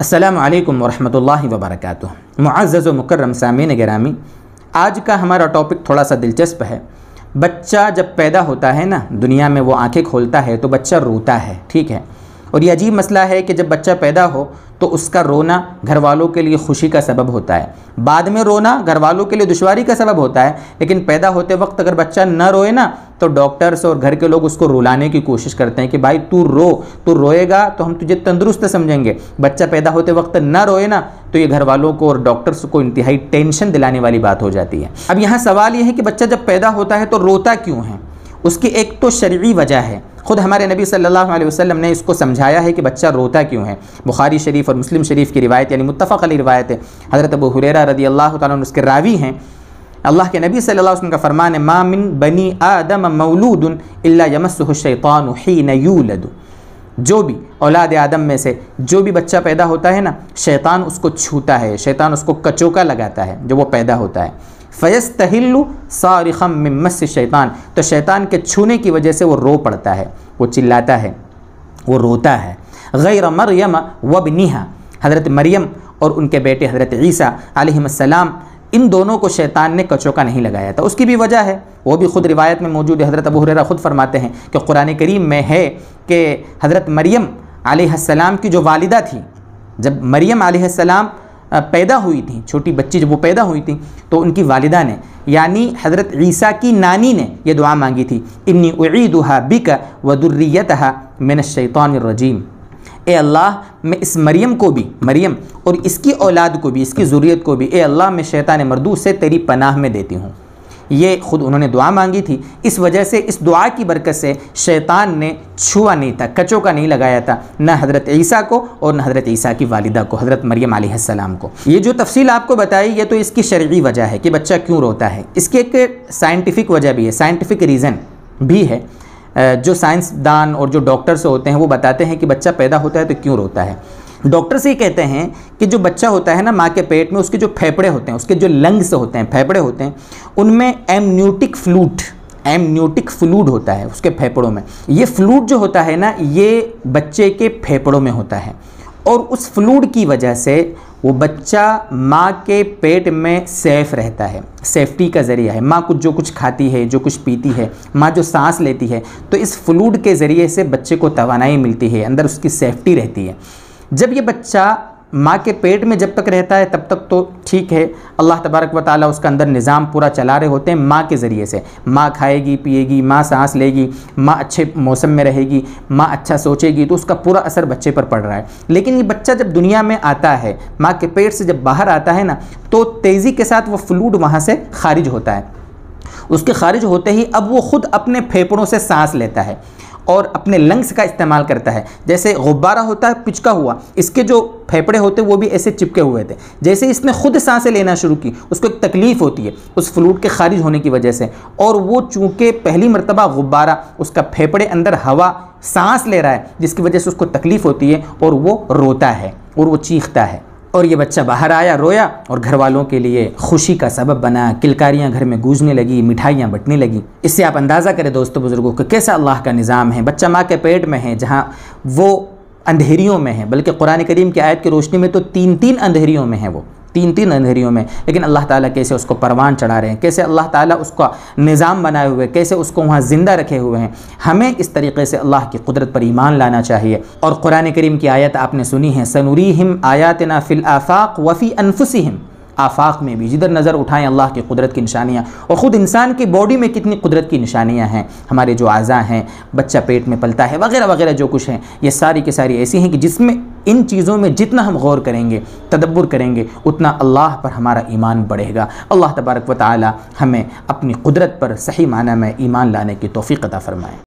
असलकम वरहमल वबरक मुआज़ मुकर्रम सामीन गिरामी आज का हमारा टॉपिक थोड़ा सा दिलचस्प है। बच्चा जब पैदा होता है ना, दुनिया में वो आँखें खोलता है तो बच्चा रोता है, ठीक है? और ये अजीब मसला है कि जब बच्चा पैदा हो तो उसका रोना घर वालों के लिए खुशी का सबब होता है। बाद में रोना घर वालों के लिए दुशारी का सबब होता है, लेकिन पैदा होते वक्त अगर बच्चा न रोए ना तो डॉक्टर्स और घर के लोग उसको रुलाने की कोशिश करते हैं कि, भाई, तू रो, तू रोएगा तो हम तुझे तंदुरुस्त समझेंगे। बच्चा पैदा होते वक्त न रोए ना तो ये घर वालों को और डॉक्टर्स को इंतहाई टेंशन दिलाने वाली बात हो जाती है। अब यहाँ सवाल ये है कि बच्चा जब पैदा होता है तो रोता क्यों है? उसकी एक तो शर्री वजह है। ख़ुद हमारे नबी सल्लल्लाहु अलैहि वसल्लम ने इसको समझाया है कि बच्चा रोता क्यों है। बुखारी शरीफ और मुस्लिम शरीफ की रिवायत, यानी मुतफ़ अली रिवायत है। हज़रत अबू हुरैरा रदी अल्लाह ताला उसके रावी हैं। अल्लाह के नबी सल्लल्लाहु अलैहि वसल्लम का फरमान है मामिन बनी आदम मौलूदन इल्ला जो भी औलाद आदम में से जो भी बच्चा पैदा होता है ना, शैतान उसको छूता है, शैतान उसको कचोका लगाता है जो वो पैदा होता है। फ़यस तहिल्लु सारिखम मिम्मस शैतान। तो शैतान के छूने की वजह से वो रो पड़ता है, वो चिल्लाता है, वो रोता है। गैर मरियम वबनीहा। हज़रत मरियम और उनके बेटे हज़रत ईसा आलम इन दोनों को शैतान ने कचोका नहीं लगाया था। उसकी भी वजह है, वो भी ख़ुद रिवायत में मौजूद है। हज़रत अबू हुरैरा ख़ुद फरमाते हैं कि कुरान करीम में है कि हज़रत मरियम आलम की जो वालिदा थी, जब मरियम आलम पैदा हुई थी, छोटी बच्ची जब वो पैदा हुई थी तो उनकी वालिदा ने, यानी हज़रत ईसा की नानी ने यह दुआ मांगी थी, इन्नी उईदुहा बिक वदुर्रियत मिन शैतान रजीम। ए अल्लाह, मैं इस मरियम को भी, मरियम, और इसकी औलाद को भी, इसकी ज़ुरियत को भी, ए अल्लाह, मैं शैतान मरदू से तेरी पनाह में देती हूँ। ये ख़ुद उन्होंने दुआ मांगी थी। इस वजह से, इस दुआ की बरकत से शैतान ने छुआ नहीं था, कचों का नहीं लगाया था, न हज़रत ईसा को और न हज़रत ईसा की वालिदा को, हज़रत मरियम आसमाम को। ये जो तफसील आपको बताई, ये तो इसकी शर्री वजह है कि बच्चा क्यों रोता है। इसकी एक साइंटिफिक वजह भी है, साइंटिफिक रीज़न भी है। जो साइंसदान और जो डॉक्टर्स होते हैं, वो बताते हैं कि बच्चा पैदा होता है तो क्यों रोता है। डॉक्टर से कहते हैं कि जो बच्चा होता है ना माँ के पेट में, उसके जो फेफड़े होते हैं, उसके जो लंग्स होते हैं, फेफड़े होते हैं, उनमें एमन्यूटिक फ्लूट एमन्यूटिक फ्लूड होता है उसके फेफड़ों में। ये फ्लूड जो होता है ना, ये बच्चे के फेफड़ों में होता है। और उस फ्लूड की वजह से वो बच्चा माँ के पेट में सेफ़ रहता है। सेफ्टी का ज़रिया है। माँ कुछ, जो कुछ खाती है, जो कुछ पीती है, माँ जो सांस लेती है तो इस फ्लूड के ज़रिए से बच्चे को तोानाई मिलती है, अंदर उसकी सेफ्टी रहती है। जब ये बच्चा माँ के पेट में जब तक रहता है, तब तक तो ठीक है। अल्लाह तबारक व ताली उसका अंदर निज़ाम पूरा चला रहे होते हैं माँ के ज़रिए से। माँ खाएगी, पिएगी, माँ सांस लेगी, माँ अच्छे मौसम में रहेगी, माँ अच्छा सोचेगी तो उसका पूरा असर बच्चे पर पड़ रहा है। लेकिन ये बच्चा जब दुनिया में आता है, माँ के पेट से जब बाहर आता है ना तो तेज़ी के साथ वो फ्लूड वहाँ से खारिज होता है। उसके खारिज होते ही अब वो ख़ुद अपने फेफड़ों से सांस लेता है। और अपने लंग्स का इस्तेमाल करता है। जैसे गुब्बारा होता है, पिचका हुआ। इसके जो फेफड़े होते वो भी ऐसे चिपके हुए थे। जैसे इसने खुद साँसें लेना शुरू की, उसको एक तकलीफ़ होती है, उस फ्लूट के खारिज होने की वजह से। और वो चूँकि पहली मरतबा गुब्बारा, उसका फेफड़े अंदर हवा, सांस ले रहा है, जिसकी वजह से उसको तकलीफ़ होती है और वो रोता है, और वो चीखता है। और ये बच्चा बाहर आया, रोया और घर वालों के लिए खुशी का सबब बना। किलकारियाँ घर में गूंजने लगी, मिठाइयाँ बटने लगी। इससे आप अंदाज़ा करें दोस्तों, बुज़ुर्गों को कैसा अल्लाह का निज़ाम है? बच्चा माँ के पेट में है, जहाँ वो अंधेरियों में है, बल्कि कुरान करीम की आयत की रोशनी में तो तीन तीन अंधेरियों में है वो। तीन तीन अंधेरियों में। लेकिन अल्लाह ताला कैसे उसको परवान चढ़ा रहे हैं? कैसे अल्लाह ताला उसका निज़ाम बनाए हुए कैसे उसको वहाँ ज़िंदा रखे हुए हैं? हमें इस तरीके से अल्लाह की कुदरत पर ईमान लाना चाहिए। और कुरान करीम की आयत आपने सुनी है सनूरी हिम आयात ना फ़िल आफ़ाक़ वफ़ी अनफुसिम आफाक में भी, जिधर नज़र उठाएँ अल्लाह की कुदरत की निशानियाँ। और ख़ुद इंसान की बॉडी में कितनी कुदरत की निशानियाँ हैं? हमारे जो अज़ा हैं, बच्चा पेट में पलता है, वगैरह वगैरह जो कुछ हैं, ये सारी की सारी ऐसी हैं कि जिसमें, इन चीज़ों में जितना हम गौर करेंगे, तदब्बर करेंगे, उतना अल्लाह पर हमारा ईमान बढ़ेगा। अल्लाह तबारक व ताली हमें अपनी कुदरत पर सही माना में ईमान लाने की तोफ़ी अता फ़रमाएँ।